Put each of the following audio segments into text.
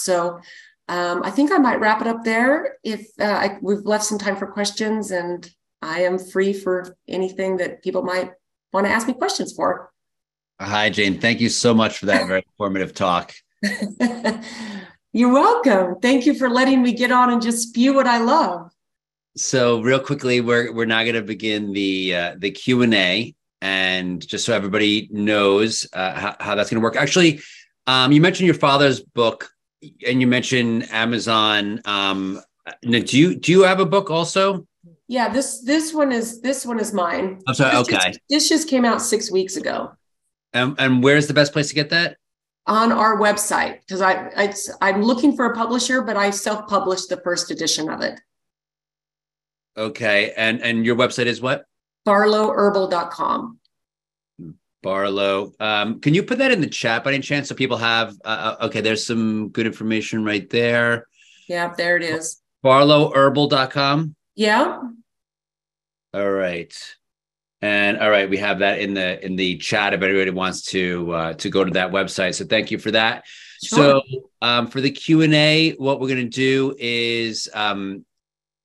So um, I think I might wrap it up there. If uh, I, we've left some time for questions, and I am free for anything that people might want to ask me questions for. Hi, Jane. Thank you so much for that very informative talk. You're welcome. Thank you for letting me get on and just spew what I love. So, real quickly, we're we're now going to begin the uh, the Q and A, and just so everybody knows uh, how, how that's going to work. Actually, um, you mentioned your father's book, and you mentioned Amazon. Um, do you do you have a book also? Yeah this this one is this one is mine. I'm sorry. This okay, just, this just came out six weeks ago. And and where's the best place to get that? on our website because I it's, I'm looking for a publisher, but I self-published the first edition of it. Okay, and and your website is what? Barlowherbal.com. Barlow. Um, can you put that in the chat by any chance so people have? Uh, uh okay, there's some good information right there. Yeah, there it is. Barlowherbal.com. Yeah. All right. And all right, we have that in the in the chat if anybody wants to uh, to go to that website. So thank you for that. Sure. So um, for the Q and A, what we're going to do is um,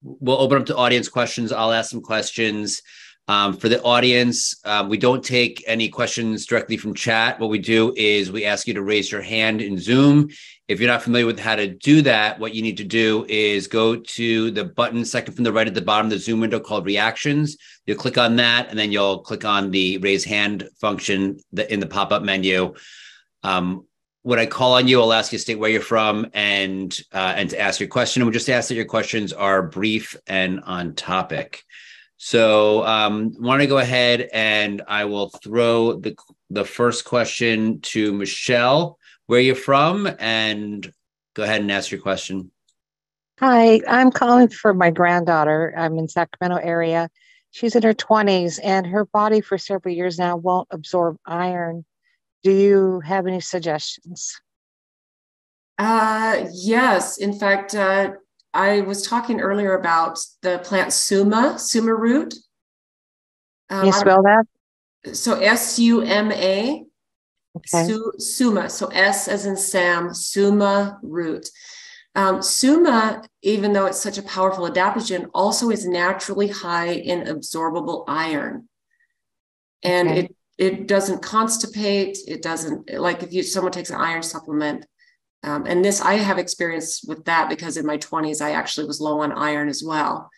we'll open up to audience questions. I'll ask some questions. Um, for the audience, um, we don't take any questions directly from chat. What we do is we ask you to raise your hand in Zoom. If you're not familiar with how to do that, what you need to do is go to the button second from the right at the bottom of the Zoom window called Reactions. You'll click on that, and then you'll click on the raise hand function in the pop up menu. Um, when I call on you, I'll ask you to state where you're from and uh, and to ask your question. And we just ask that your questions are brief and on topic. So um, want to go ahead and I will throw the the first question to Michelle. Where you're from, and go ahead and ask your question. Hi, I'm calling for my granddaughter. I'm in Sacramento area. She's in her 20s, and her body for several years now won't absorb iron. Do you have any suggestions? Uh, yes. In fact, uh, I was talking earlier about the plant suma, suma root. Um, Can you spell that? So S U M A, okay. Su, suma. So S as in Sam, suma root. Um, suma, even though it's such a powerful adaptogen, also is naturally high in absorbable iron, and okay. it it doesn't constipate. It doesn't like if you someone takes an iron supplement um, and this, I have experience with that because in my 20s, I actually was low on iron as well.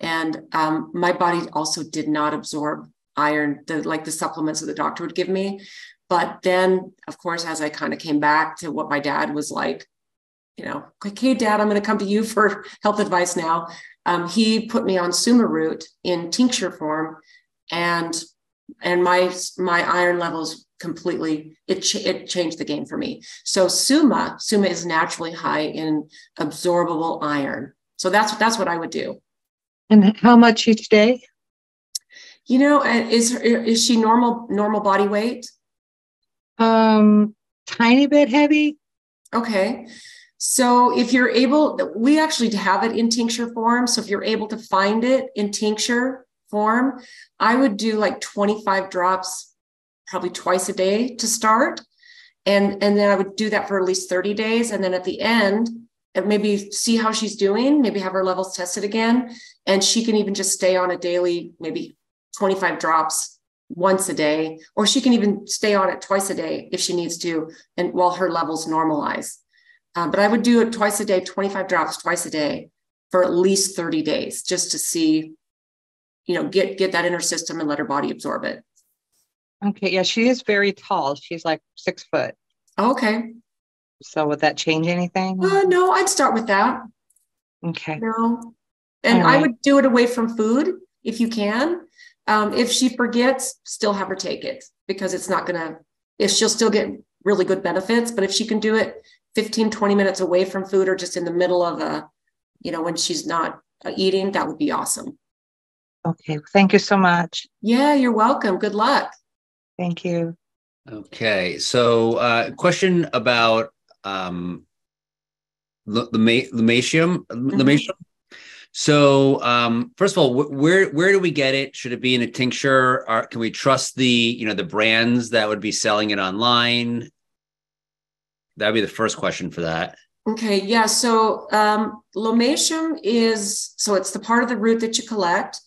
And um, my body also did not absorb iron, the, like the supplements that the doctor would give me. But then, of course, as I kind of came back to what my dad was like, you know, like, hey, dad, I'm going to come to you for health advice now. Um, he put me on Suma root in tincture form, and and my my iron levels completely it ch- it changed the game for me. So suma suma is naturally high in absorbable iron. So that's that's what i would do. And how much each day? You know is is she normal normal body weight? Um tiny bit heavy. Okay. So if you're able we actually have it in tincture form. So if you're able to find it in tincture form, I would do like 25 drops probably twice a day to start. And, and then I would do that for at least 30 days. And then at the end, maybe see how she's doing, maybe have her levels tested again. And she can even just stay on a daily, maybe 25 drops once a day, or she can even stay on it twice a day if she needs to, and while her levels normalize. Um, but I would do it twice a day, 25 drops twice a day for at least 30 days just to see you know get get that inner system and let her body absorb it okay yeah she is very tall she's like six foot okay so would that change anything uh, no i'd start with that okay no and right. i would do it away from food if you can um, if she forgets still have her take it because it's not gonna if she'll still get really good benefits but if she can do it 15 20 minutes away from food or just in the middle of a you know when she's not uh, eating that would be awesome Okay. Thank you so much. Yeah, you're welcome. Good luck. Thank you. Okay. So, uh, question about um, the the lomatium. Mm-hmm. So, um, first of all, wh- where where do we get it? Should it be in a tincture? Or can we trust the you know the brands that would be selling it online? That'd be the first question for that. Okay, yeah. So um, lomatium is so it's the part of the root that you collect.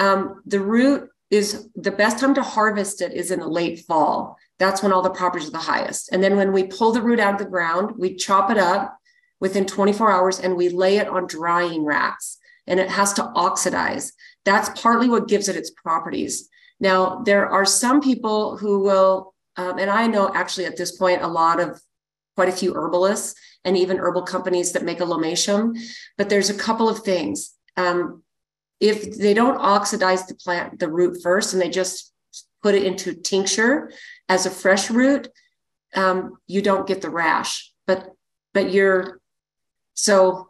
Um, the root is the best time to harvest it is in the late fall. That's when all the properties are the highest. And then when we pull the root out of the ground, we chop it up within 24 hours and we lay it on drying racks and it has to oxidize. That's partly what gives it its properties. Now, there are some people who will, um, and I know actually at this point, a lot of quite a few herbalists and even herbal companies that make a lomatium, but there's a couple of things. Um, if they don't oxidize the plant, the root first, and they just put it into tincture as a fresh root, um, you don't get the rash. But but you're so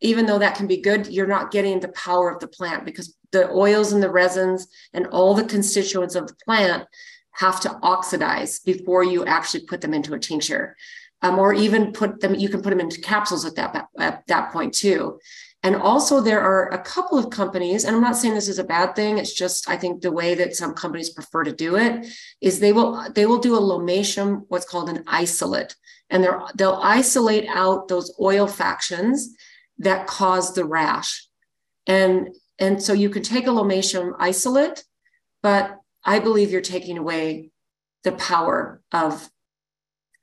even though that can be good, you're not getting the power of the plant because the oils and the resins and all the constituents of the plant have to oxidize before you actually put them into a tincture. Um, or even put them, you can put them into capsules at that, at that point too. And also, there are a couple of companies, and I'm not saying this is a bad thing. It's just I think the way that some companies prefer to do it is they will they will do a lomatium, what's called an isolate, and they're they'll isolate out those oil factions that cause the rash, and and so you can take a lomatium isolate, but I believe you're taking away the power of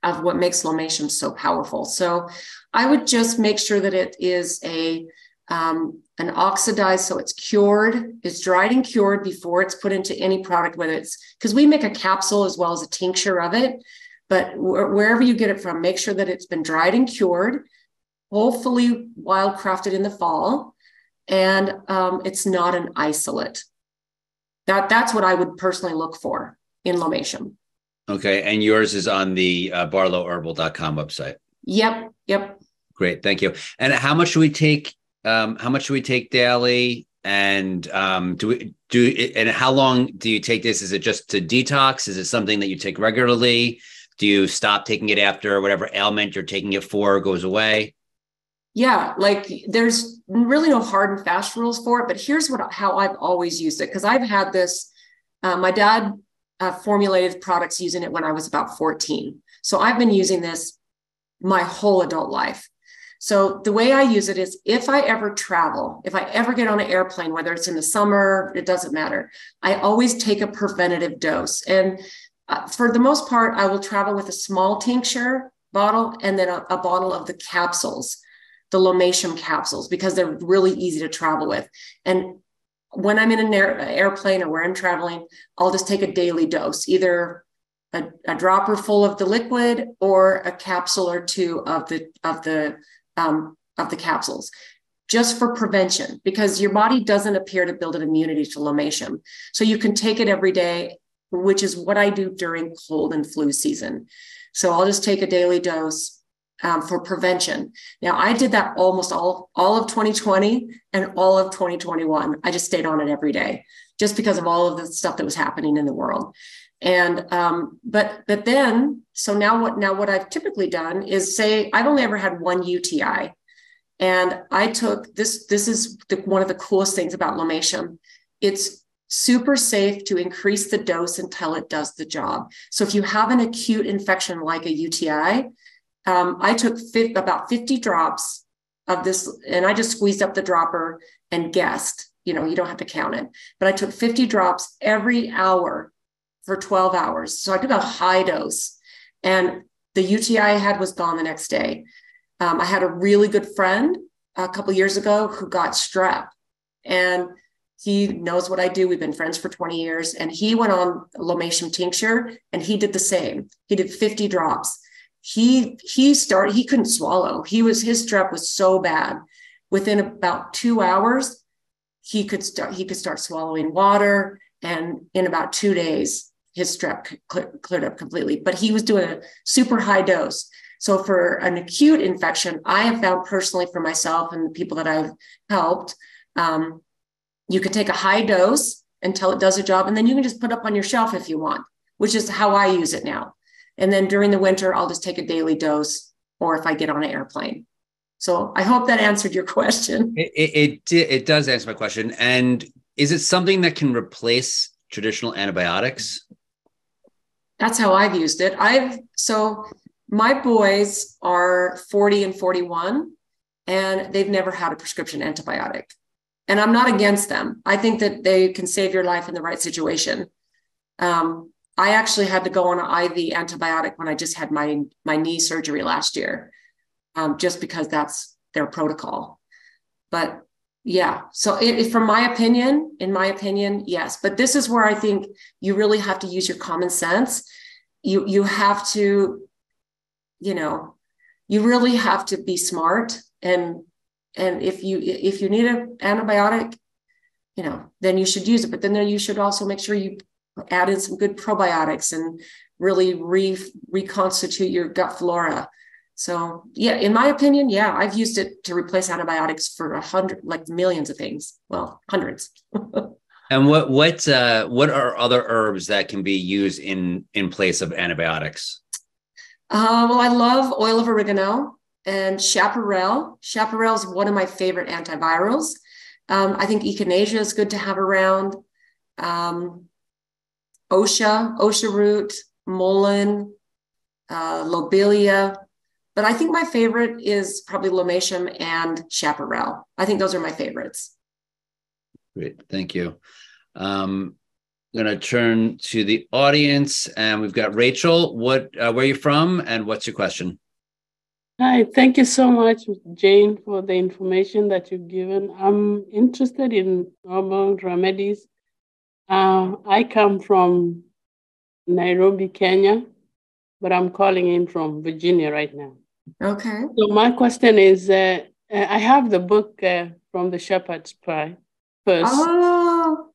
of what makes lomatium so powerful. So I would just make sure that it is a um, an oxidized, so it's cured, it's dried and cured before it's put into any product, whether it's because we make a capsule as well as a tincture of it. But wh- wherever you get it from, make sure that it's been dried and cured, hopefully wild crafted in the fall, and um, it's not an isolate. That that's what I would personally look for in lomatium. Okay, and yours is on the uh, barlowherbal.com website. Yep, yep. Great, thank you. And how much do we take um, how much do we take daily? And um, do we do and how long do you take this? Is it just to detox? Is it something that you take regularly? Do you stop taking it after whatever ailment you're taking it for goes away? Yeah, like there's really no hard and fast rules for it, but here's what how I've always used it because I've had this. Uh, my dad uh, formulated products using it when I was about 14, so I've been using this my whole adult life. So the way I use it is if I ever travel, if I ever get on an airplane, whether it's in the summer, it doesn't matter. I always take a preventative dose. And uh, for the most part, I will travel with a small tincture bottle and then a, a bottle of the capsules, the Lomatium capsules, because they're really easy to travel with. And when I'm in an air, airplane or where I'm traveling, I'll just take a daily dose, either a, a, dropper full of the liquid or a capsule or two of the of the um, of the capsules just for prevention because your body doesn't appear to build an immunity to lomatium. So you can take it every day, which is what I do during cold and flu season. So I'll just take a daily dose um, for prevention. Now I did that almost all all of 2020 and all of 2021. I just stayed on it every day just because of all of the stuff that was happening in the world and um, but but then so now what now what i've typically done is say i've only ever had one uti and i took this this is the, one of the coolest things about lomatium it's super safe to increase the dose until it does the job. So if you have an acute infection like a uti um, i took fit, about 50 drops of this and i just squeezed up the dropper and guessed you know you don't have to count it but i took 50 drops every hour for 12 hours. So I took a high dose, and the UTI I had was gone the next day. Um, I had a really good friend a couple years ago who got strep, and he knows what I do. We've been friends for 20 years, and he went on lomatium tincture, and he did the same. He did 50 drops. He he started. He couldn't swallow. He was his strep was so bad. Within about two hours, he could start. He could start swallowing water, and in about two days, his strep cl- cleared up completely, but he was doing a super high dose. So for an acute infection, I have found personally for myself and the people that I've helped, um, you can take a high dose until it does a job, and then you can just put up on your shelf if you want, which is how I use it now. And then during the winter, I'll just take a daily dose, or if I get on an airplane. So I hope that answered your question. It, it, it does answer my question. And is it something that can replace traditional antibiotics? That's how I've used it. I've so my boys are 40 and 41, and they've never had a prescription antibiotic. And I'm not against them. I think that they can save your life in the right situation. Um, I actually had to go on an IV antibiotic when I just had my my knee surgery last year, um, just because that's their protocol. But yeah, so it, it, from my opinion, in my opinion, yes. But this is where I think you really have to use your common sense. You you have to, you know, you really have to be smart and and if you if you need an antibiotic, you know, then you should use it. But then there you should also make sure you add in some good probiotics and really re, reconstitute your gut flora. So yeah, in my opinion, yeah, I've used it to replace antibiotics for a hundred, like millions of things. Well, hundreds. and what what uh, what are other herbs that can be used in in place of antibiotics? Uh, well, I love oil of oregano and chaparral. Chaparral is one of my favorite antivirals. Um, I think echinacea is good to have around. Um, Osha, Osha root, mullein, uh, lobelia. But I think my favorite is probably lomatium and chaparral. I think those are my favorites. Great, thank you. Um, I'm going to turn to the audience, and we've got Rachel. What, uh, where are you from, and what's your question? Hi, thank you so much, Jane, for the information that you've given. I'm interested in herbal remedies uh, I come from Nairobi, Kenya, but I'm calling in from Virginia right now. Okay. So my question is, uh, uh I have the book uh, from the Shepherd's Pie first. Oh.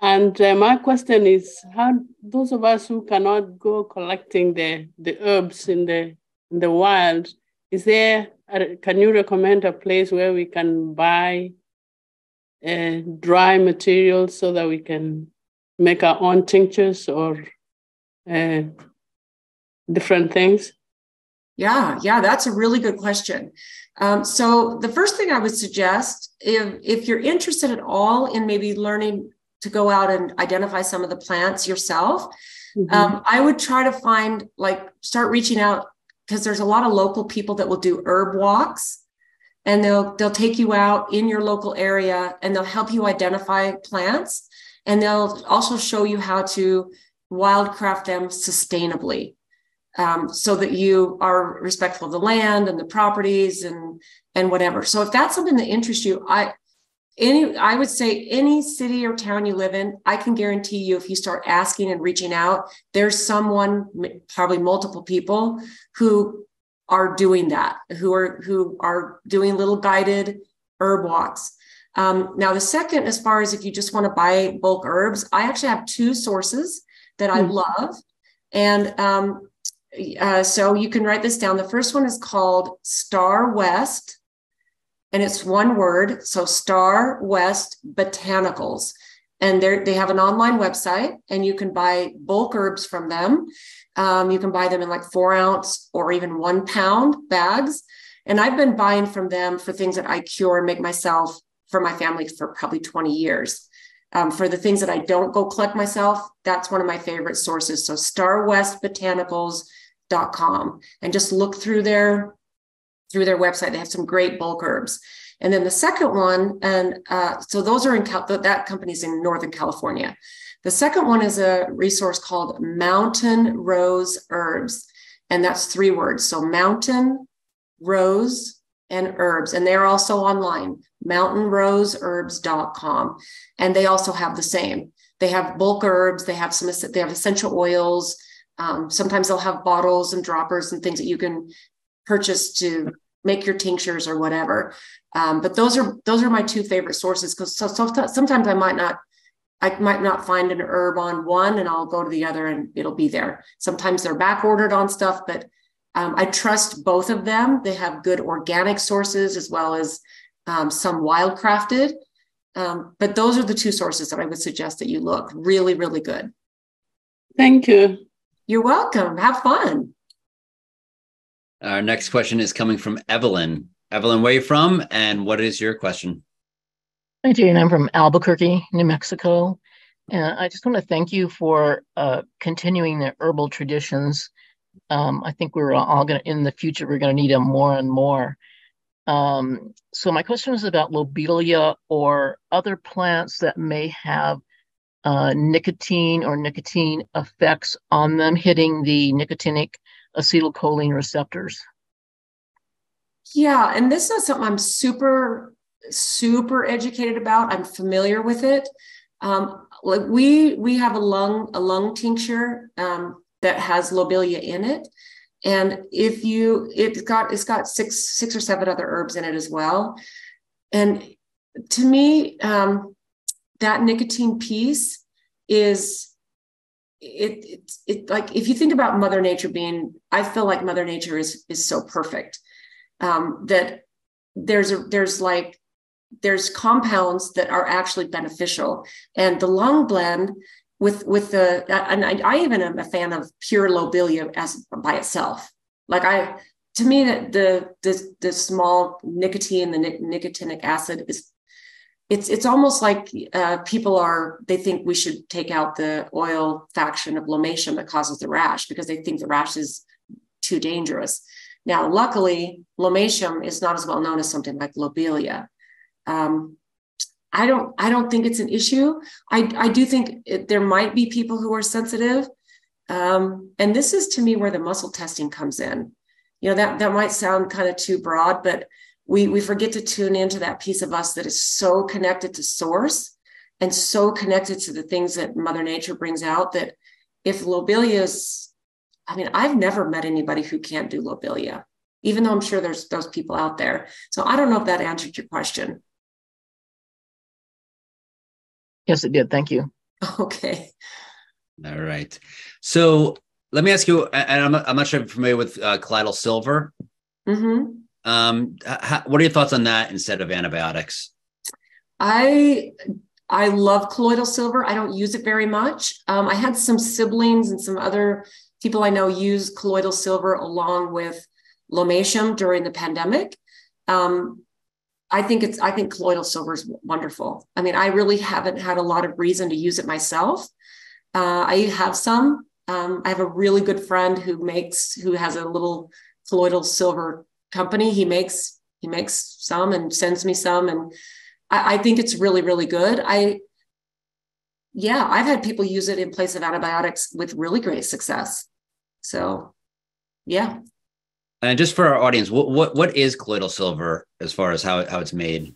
And uh, my question is, how those of us who cannot go collecting the, the herbs in the in the wild, is there? A, can you recommend a place where we can buy uh, dry materials so that we can make our own tinctures or uh, different things? Yeah, yeah, that's a really good question. Um, so the first thing I would suggest, if if you're interested at all in maybe learning to go out and identify some of the plants yourself, mm-hmm. um, I would try to find like start reaching out because there's a lot of local people that will do herb walks and they'll they'll take you out in your local area and they'll help you identify plants and they'll also show you how to wildcraft them sustainably um, so that you are respectful of the land and the properties and and whatever. So if that's something that interests you i any i would say any city or town you live in i can guarantee you if you start asking and reaching out there's someone probably multiple people who are doing that, who are who are doing little guided herb walks. Um, now, the second, as far as if you just want to buy bulk herbs, I actually have two sources that I mm love, and um, uh, so you can write this down. The first one is called Starwest, and it's one word. So Starwest Botanicals, and they have an online website, and you can buy bulk herbs from them. Um, you can buy them in like four ounce or even one pound bags. And I've been buying from them for things that I cure and make myself for my family for probably 20 years. Um, for the things that I don't go collect myself, that's one of my favorite sources. So starwestbotanicals.com and just look through their through their website. They have some great bulk herbs. And then the second one, and uh, so those are in Cal- that company's in Northern California. The second one is a resource called Mountain Rose Herbs, and that's three words. So mountain, rose, and herbs. And they're also online, mountainroseherbs.com. And they also have the same. They have bulk herbs, they have some they have essential oils. Um, sometimes they'll have bottles and droppers and things that you can purchase to make your tinctures or whatever. Um, but those are those are my two favorite sources because so, so, sometimes I might not I might not find an herb on one and I'll go to the other and it'll be there. Sometimes they're back ordered on stuff, but um, I trust both of them. They have good organic sources as well as um, some wildcrafted. Um, but those are the two sources that I would suggest that you look really, really good. Thank you. You're welcome. Have fun. Our next question is coming from Evelyn. Evelyn, where are you from and what is your question? Hi, Jane. I'm from Albuquerque, New Mexico. And I just want to thank you for uh, continuing the herbal traditions Um, I think we're all going to, in the future, we're going to need them more and more. Um, so my question is about lobelia or other plants that may have uh, nicotine or nicotine effects on them hitting the nicotinic acetylcholine receptors. Yeah, and this is something I'm super, super educated about. I'm familiar with it. Um, like we we have a lung a lung tincture um, that has lobelia in it, and if you it's got it's got six six or seven other herbs in it as well, and to me um, that nicotine piece is it, it it like if you think about mother nature being i feel like mother nature is is so perfect um, that there's a there's like there's compounds that are actually beneficial. And the lung blend with with the and I, I even am a fan of pure lobelia as by itself. Like i to me that the the the small nicotine the nicotinic acid is it's it's almost like uh, people are they think we should take out the oil faction of lomatium that causes the rash because they think the rash is too dangerous now, luckily, lomatium is not as well known as something like lobelia. Um, I don't, I don't think it's an issue. I, I do think it, there might be people who are sensitive, um, and this is to me where the muscle testing comes in. You know that that might sound kind of too broad, but we we forget to tune into that piece of us that is so connected to source and so connected to the things that Mother Nature brings out. That if lobelia is I mean, I've never met anybody who can't do lobelia, even though I'm sure there's those people out there. So I don't know if that answered your question. Yes, it did. Thank you. Okay. All right. So let me ask you, and I'm, I'm not sure if you're familiar with uh, colloidal silver. Mm-hmm. Um, how, what are your thoughts on that instead of antibiotics? I I love colloidal silver. I don't use it very much. Um, I had some siblings and some other people I know use colloidal silver along with lomatium during the pandemic. Um, I think it's I think colloidal silver is wonderful. I mean, I really haven't had a lot of reason to use it myself. Uh, I have some. Um, I have a really good friend who makes who has a little colloidal silver company. He makes he makes some and sends me some, and I, I think it's really really good. I yeah, I've had people use it in place of antibiotics with really great success. So, yeah. And just for our audience, what what what is colloidal silver as far as how how it's made?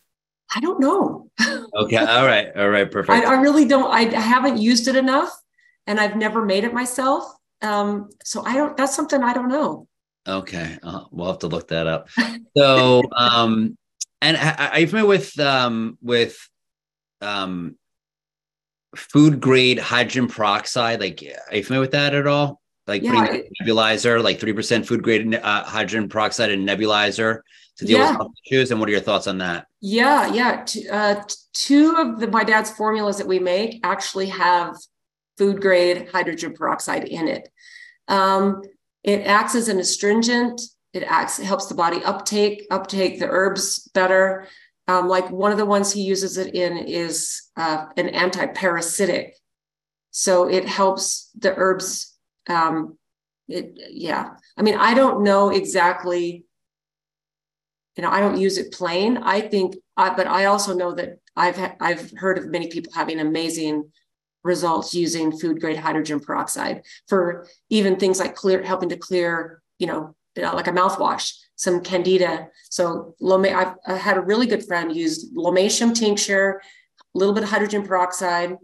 I don't know. okay. All right. All right. Perfect. I, I, really don't. I haven't used it enough, and I've never made it myself. Um, so I don't. That's something I don't know. Okay. Uh, we'll have to look that up. So, um, and are you familiar with um with um food grade hydrogen peroxide? Like, are you familiar with that at all? Like yeah, putting nebulizer, like three percent food grade uh, hydrogen peroxide in nebulizer to deal yeah. with issues. And what are your thoughts on that? Yeah, yeah. Uh, two of the my dad's formulas that we make actually have food grade hydrogen peroxide in it. Um, it acts as an astringent. It acts it helps the body uptake uptake the herbs better. Um, like one of the ones he uses it in is uh, an anti-parasitic. So it helps the herbs. Um, it, yeah, I mean, I don't know exactly. You know, I don't use it plain. I think, I, but I also know that I've ha- I've heard of many people having amazing results using food grade hydrogen peroxide for even things like clear, helping to clear, you know, like a mouthwash some candida. So I've I had a really good friend use lomatium tincture, a little bit of hydrogen peroxide,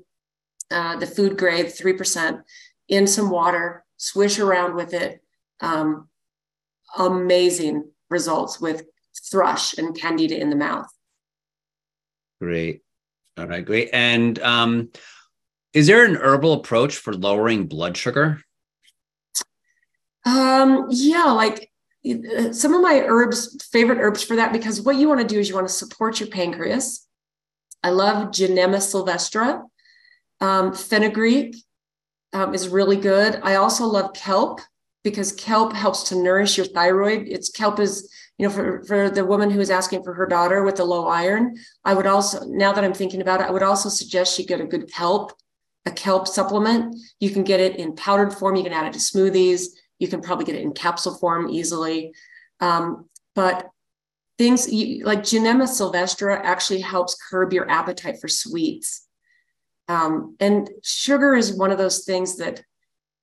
uh, the food grade, 3%, in some water, swish around with it. Um, amazing results with thrush and candida in the mouth. Great. All right, great. And um, is there an herbal approach for lowering blood sugar? Um, yeah, like some of my herbs, favorite herbs for that, because what you want to do is you want to support your pancreas. I love Gymnema sylvestre. Um, fenugreek um, is really good. I also love kelp because kelp helps to nourish your thyroid. It's kelp is, you know, for, for the woman who is asking for her daughter with the low iron, I would also, now that I'm thinking about it, I would also suggest she get a good kelp, a kelp supplement. You can get it in powdered form. You can add it to smoothies You can probably get it in capsule form easily. Um, but things you, like Gymnema sylvestre actually helps curb your appetite for sweets. Um, and sugar is one of those things that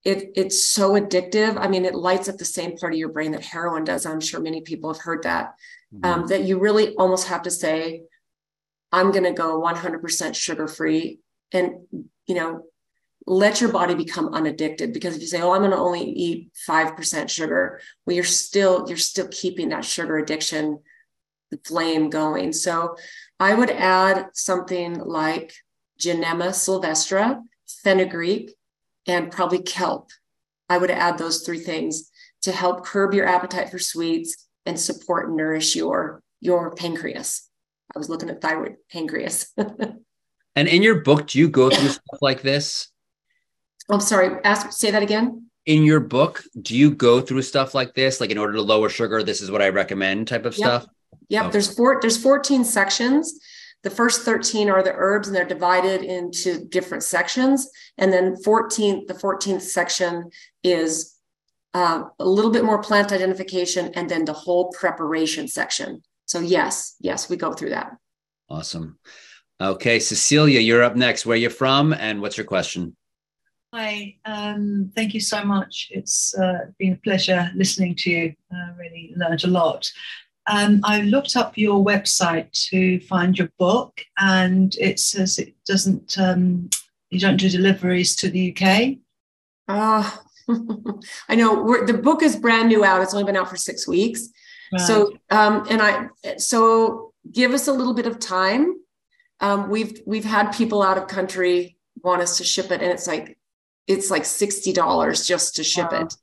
it, it's so addictive. I mean, it lights up the same part of your brain that heroin does. I'm sure many people have heard that. Mm-hmm. Um, that you really almost have to say, I'm going to go 100% sugar free. And, you know, let your body become unaddicted. Because if you say oh i'm going to only eat 5% sugar well you're still you're still keeping that sugar addiction flame going. So i would add something like Gymnema sylvestre fenugreek and probably kelp. I would add those three things to help curb your appetite for sweets and support and nourish your your pancreas. I was looking at thyroid pancreas and in your book do you go through stuff like this I'm sorry, ask say that again. In your book, do you go through stuff like this? Like in order to lower sugar, this is what I recommend type of yep. stuff? Yep. Okay. There's four, there's 14 sections. The first 13 are the herbs and they're divided into different sections. And then 14th, the 14th section is uh, a little bit more plant identification and then the whole preparation section. So yes, yes, we go through that. Awesome. Okay, Cecilia, you're up next. Where are you from and what's your question? Hi, um, thank you so much. It's uh, been a pleasure listening to you. Uh, really learned a lot. Um, I looked up your website to find your book, and it says it doesn't. Um, you don't do deliveries to the UK. Ah, uh, I know. the book is brand new out. It's only been out for six weeks. Right. So, um, and I so give us a little bit of time. Um, we've we've had people out of country want us to ship it, and it's like it's like $60 just to ship wow. it.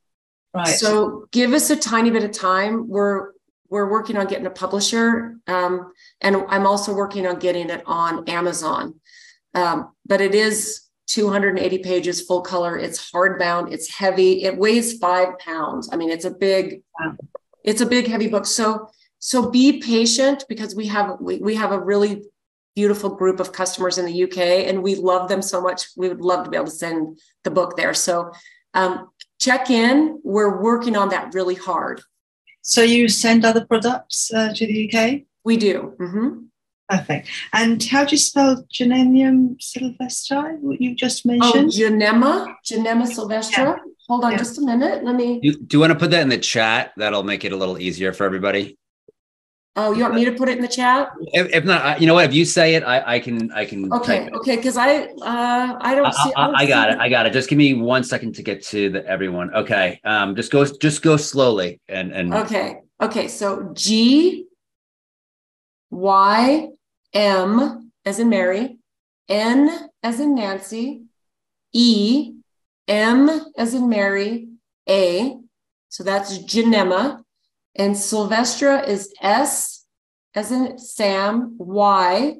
Right. So give us a tiny bit of time. We're we're working on getting a publisher, um, and I'm also working on getting it on Amazon. Um, but it is 280 pages, full color. It's hardbound. It's heavy. It weighs five pounds. I mean, it's a big, wow. it's a big, heavy book. So so be patient because we have we, we have a really beautiful group of customers in the UK, and we love them so much. We would love to be able to send the book there. So um, check in. We're working on that really hard. So you send other products uh, to the UK? We do. Mm-hmm. Perfect. And how do you spell Genenium sylvestre, what you just oh, mentioned? Oh, Gymnema, Gymnema sylvestre. Yeah. Hold on yeah. just a minute. Let me. Do, do you want to put that in the chat? That'll make it a little easier for everybody. Oh, you want me to put it in the chat? If, if not, you know what? If you say it, I, I can I can. Okay, okay, because I uh I don't see. I, I, I got see it. I got it. Just give me one second to get to the everyone. Okay, um, just go just go slowly and and. Okay, okay. So G Y M as in Mary, N as in Nancy, E M as in Mary, A. So that's Gymnema. And Sylvestre is S as in Sam, Y,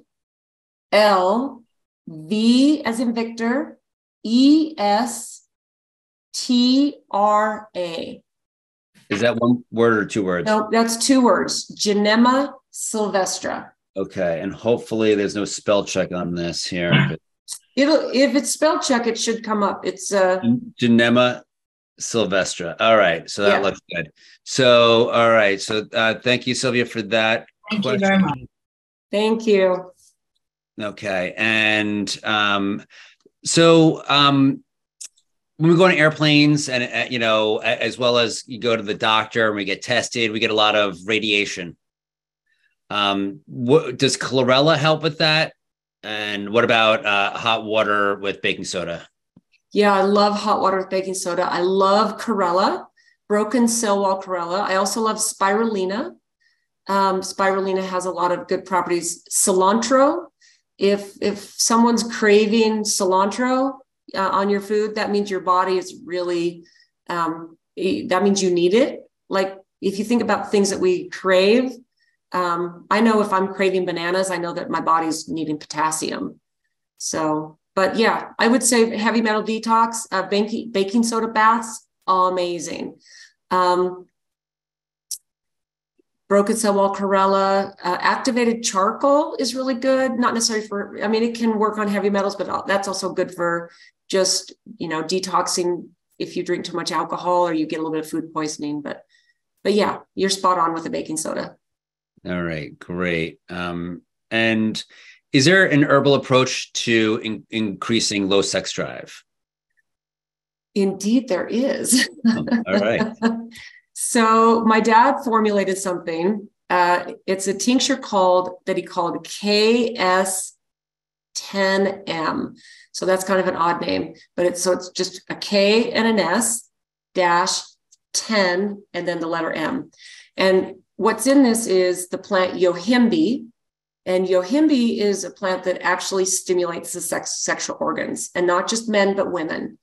L, V as in Victor, E, S, T, R, A. Is that one word or two words? No, that's two words. Gymnema Sylvestre. Okay. And hopefully there's no spell check on this here. It'll if it's spell check, it should come up. It's uh Gymnema Sylvestre. All right. So that yeah. looks good. So, all right. So, uh, thank you, Sylvia, for that. Thank question. you very much. Thank you. Okay. And um, so, um, when we go on airplanes and, uh, you know, as well as you go to the doctor and we get tested, we get a lot of radiation. Um, what, does chlorella help with that? And what about uh, hot water with baking soda? Yeah, I love hot water with baking soda. I love chlorella, broken cell wall chlorella. I also love spirulina. Um, spirulina has a lot of good properties. Cilantro, if if someone's craving cilantro uh, on your food, that means your body is really um, that means you need it. Like if you think about things that we crave, um, I know if I'm craving bananas, I know that my body's needing potassium. So but yeah, I would say heavy metal detox, uh, baking, baking soda baths, amazing. Um, broken cell wall chlorella, uh, activated charcoal is really good. Not necessarily for, I mean, it can work on heavy metals, but that's also good for just, you know, detoxing if you drink too much alcohol or you get a little bit of food poisoning. But but yeah, you're spot on with the baking soda. All right, great. Um, and is there an herbal approach to in- increasing low sex drive? Indeed, there is. Oh, all right. so my dad formulated something. Uh, it's a tincture called that he called KS10M. So that's kind of an odd name, but it's so it's just a K and an S dash 10 and then the letter M. And what's in this is the plant yohimbe. And yohimbe is a plant that actually stimulates the sex, sexual organs and not just men, but women.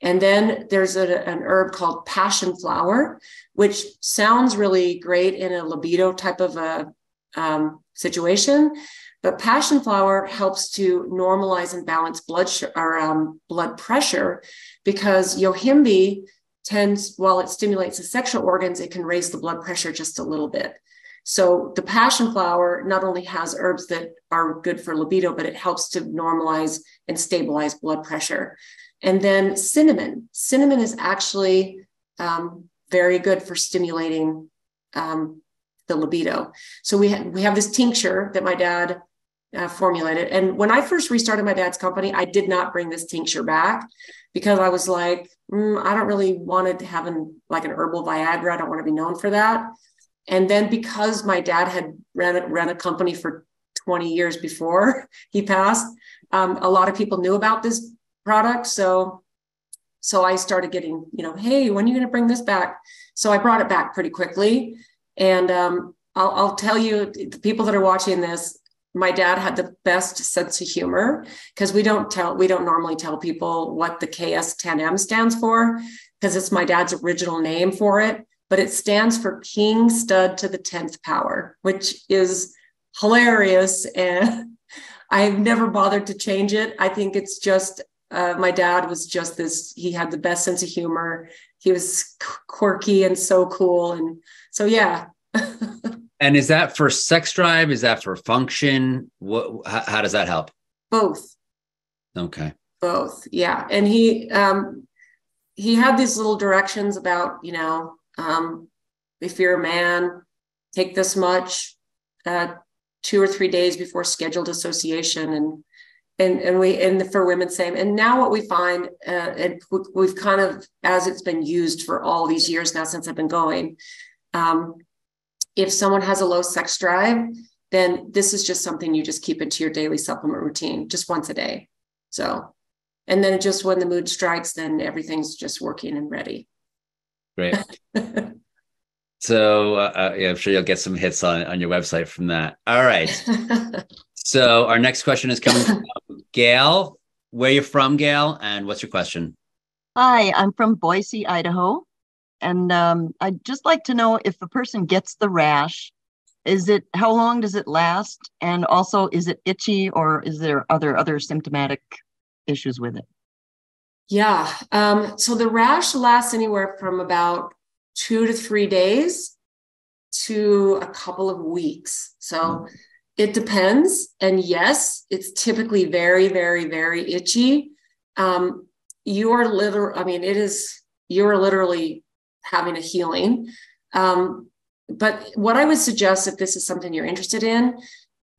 And then there's a, an herb called passion flower, which sounds really great in a libido type of a um, situation. But passion flower helps to normalize and balance blood sh- or um, blood pressure because yohimbe tends, while it stimulates the sexual organs, it can raise the blood pressure just a little bit. So the passion flower not only has herbs that are good for libido, but it helps to normalize and stabilize blood pressure. And then cinnamon. Cinnamon is actually um, very good for stimulating um, the libido. So we, ha- we have this tincture that my dad uh, formulated. And when I first restarted my dad's company, I did not bring this tincture back because I was like, mm, I don't really want to have an, like an herbal Viagra. I don't want to be known for that. And then because my dad had ran a, ran a company for 20 years before he passed, um, a lot of people knew about this product. So, so I started getting, you know, hey, when are you going to bring this back? So I brought it back pretty quickly. And um, I'll, I'll tell you, the people that are watching this, my dad had the best sense of humor because we don't tell we don't normally tell people what the ks10m stands for because it's my dad's original name for it but it stands for king stud to the 10th power which is hilarious and i've never bothered to change it i think it's just uh, my dad was just this he had the best sense of humor he was quirky and so cool and so yeah And is that for sex drive? Is that for function? What? How, how does that help? Both. Okay. Both. Yeah. And he um, he had these little directions about you know um, if you're a man, take this much uh, two or three days before scheduled association and and and we and for women same and now what we find uh, and we've kind of as it's been used for all these years now since i've been going um, if someone has a low sex drive, then this is just something you just keep into your daily supplement routine, just once a day. So, and then just when the mood strikes, then everything's just working and ready. Great. so, uh, uh, yeah, I'm sure you'll get some hits on, on your website from that. All right. so, our next question is coming from Gail. Where you from, Gail? And what's your question? Hi, I'm from Boise, Idaho. And um, I'd just like to know if a person gets the rash, is it how long does it last? And also, is it itchy or is there other other symptomatic issues with it? Yeah. Um, so the rash lasts anywhere from about two to three days to a couple of weeks. So mm-hmm. it depends. And yes, it's typically very, very, very itchy. Um, you are literally, I mean, it is, you're literally having a healing. Um, but what I would suggest, if this is something you're interested in,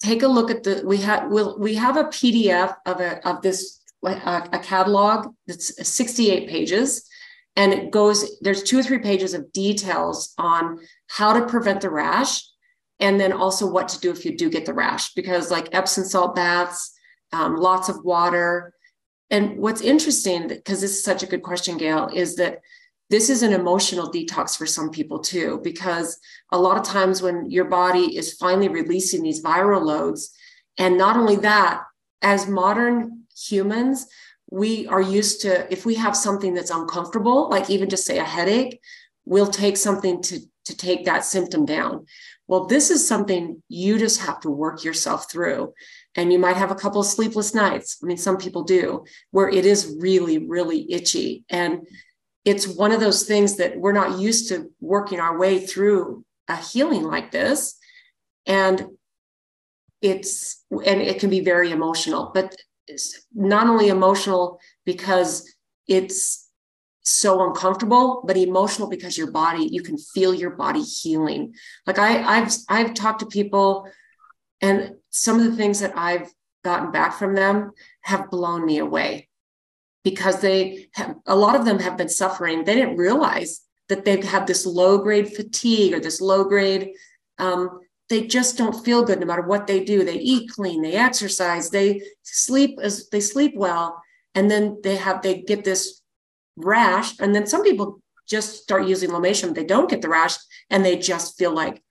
take a look at the we have we'll, we have a PDF of a of this a, catalog that's 68 pages, and it goes there's two or three pages of details on how to prevent the rash, and then also what to do if you do get the rash because like Epsom salt baths, um, lots of water. And what's interesting, because this is such a good question, Gail, is that this is an emotional detox for some people too, because a lot of times when your body is finally releasing these viral loads, and not only that, as modern humans, we are used to, if we have something that's uncomfortable, like even just say a headache, we'll take something to, to take that symptom down. Well, this is something you just have to work yourself through. And you might have a couple of sleepless nights. I mean, some people do, where it is really, really itchy. And it's one of those things that we're not used to working our way through a healing like this and it's and it can be very emotional but not only emotional because it's so uncomfortable, but emotional because your body, you can feel your body healing. Like I, I've I've talked to people and some of the things that I've gotten back from them have blown me away because they have a lot of them have been suffering. They didn't realize that they've had this low grade fatigue or this low grade um, they just don't feel good no matter what they do. They eat clean they exercise they sleep as they sleep well and then they have they get this rash and then some people just start using lomatium they don't get the rash and they just feel like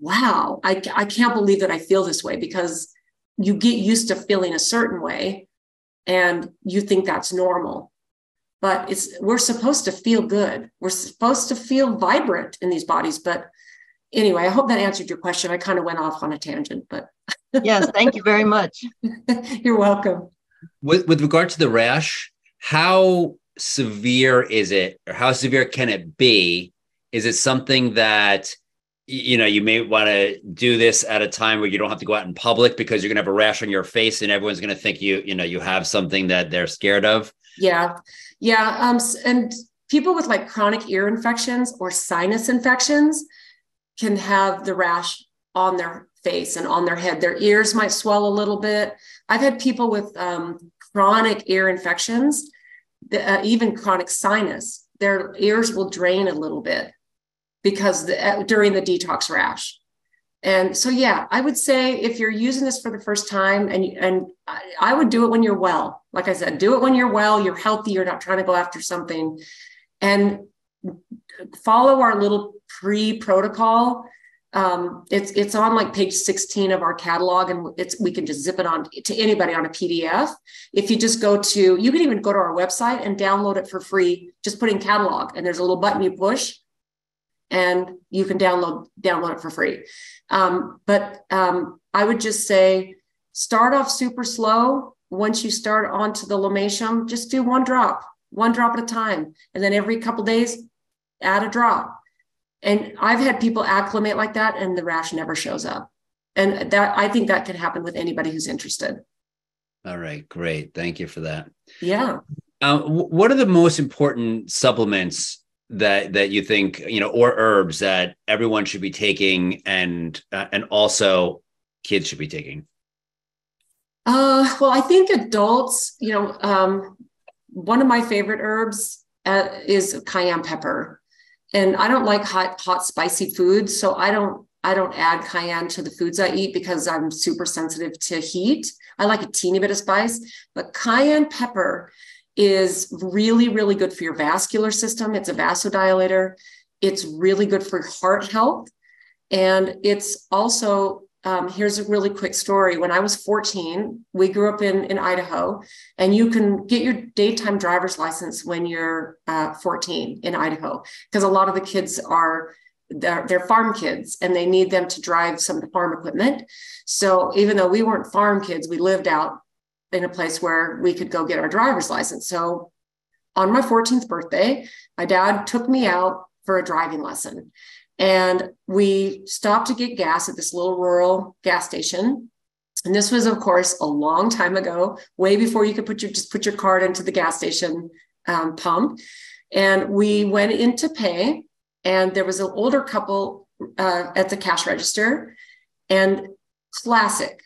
wow I, I can't believe that i feel this way because you get used to feeling a certain way and you think that's normal. But it's we're supposed to feel good. We're supposed to feel vibrant in these bodies but anyway i hope that answered your question. I kind of went off on a tangent but yes thank you very much. You're welcome. With, with regard to the rash how severe is it or how severe can it be? Is it something that you know you may want to do this at a time where you don't have to go out in public because you're going to have a rash on your face and everyone's going to think you you know you have something that they're scared of? Yeah yeah um and people with like chronic ear infections or sinus infections can have the rash on their face and on their head their ears might swell a little bit i've had people with um, chronic ear infections uh, even chronic sinus, their ears will drain a little bit because the, uh, during the detox rash. And so, yeah, I would say if you're using this for the first time, and and I would do it when you're well. Like I said, do it when you're well, you're healthy, you're not trying to go after something, and follow our little pre protocol um, it's it's on like page 16 of our catalog and it's we can just zip it on to anybody on a pdf if you just go to you can even go to our website and download it for free. Just put in catalog and there's a little button you push and you can download download it for free. Um, but um, i would just say start off super slow. Once you start onto the lomatium just do one drop one drop at a time. And then every couple days add a drop and I've had people acclimate like that and the rash never shows up. And that I think that could happen with anybody who's interested. All right, great. Thank you for that. Yeah. Uh, what are the most important supplements that that you think you know, or herbs that everyone should be taking, and uh, and also kids should be taking? Uh, well, I think adults. You know, um, one of my favorite herbs uh, is cayenne pepper and I don't like hot, hot, spicy foods. So I don't, I don't add cayenne to the foods I eat because I'm super sensitive to heat. I like a teeny bit of spice, but cayenne pepper is really, really good for your vascular system. It's a vasodilator. It's really good for heart health. And it's also um, here's a really quick story. When I was 14, we grew up in, in Idaho, and you can get your daytime driver's license when you're uh, 14 in Idaho, because a lot of the kids are they're, they're, farm kids and they need them to drive some of the farm equipment. So even though we weren't farm kids, we lived out in a place where we could go get our driver's license. So on my 14th birthday, my dad took me out for a driving lesson. And we stopped to get gas at this little rural gas station. And this was, of course, a long time ago, way before you could put your just put your card into the gas station um, pump. And we went in to pay, and there was an older couple uh, at the cash register, and classic,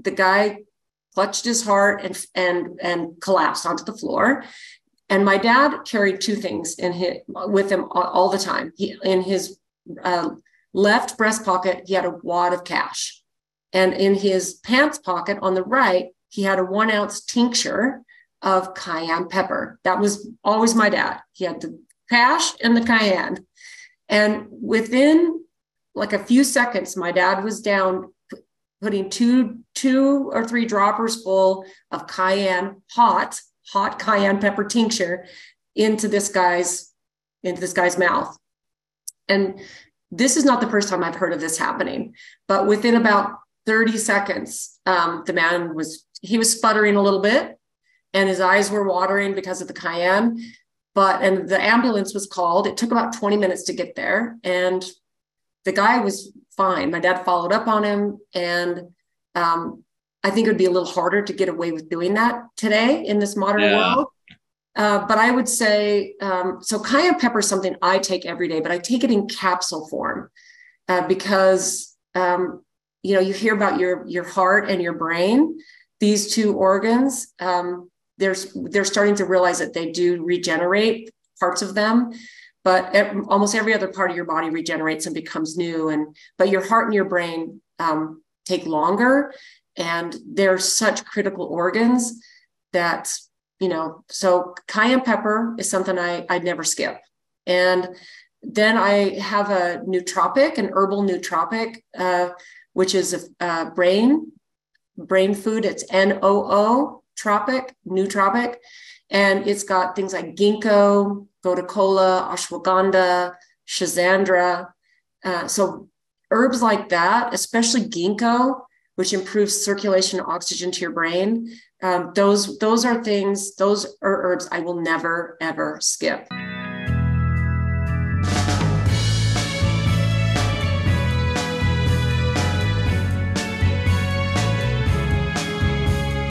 the guy clutched his heart and and and collapsed onto the floor. And my dad carried two things in his, with him all, the time. He in his uh, left breast pocket, he had a wad of cash. And in his pants pocket on the right, he had a one ounce tincture of cayenne pepper. That was always my dad. He had the cash and the cayenne. And within like a few seconds, my dad was down putting two, two or three droppers full of cayenne, hot, hot cayenne pepper tincture into this guy's, into this guy's mouth. And this is not the first time I've heard of this happening, but within about 30 seconds, um, the man was, he was sputtering a little bit and his eyes were watering because of the cayenne. But, and the ambulance was called. It took about 20 minutes to get there. And the guy was fine. My dad followed up on him. And um, I think it would be a little harder to get away with doing that today in this modern yeah. world. Uh, but I would say um, so. Cayenne pepper is something I take every day, but I take it in capsule form uh, because um, you know you hear about your your heart and your brain, these two organs. Um, there's they're starting to realize that they do regenerate parts of them, but almost every other part of your body regenerates and becomes new. And but your heart and your brain um, take longer, and they're such critical organs that you know. So cayenne pepper is something I I'd never skip, and then I have a nootropic, an herbal nootropic, uh, which is a, a brain brain food. It's N O O tropic, nootropic, and it's got things like ginkgo, gotu ashwagandha, schizandra. Uh, so herbs like that, especially ginkgo, which improves circulation oxygen to your brain. Um, those those are things. Those are herbs I will never ever skip.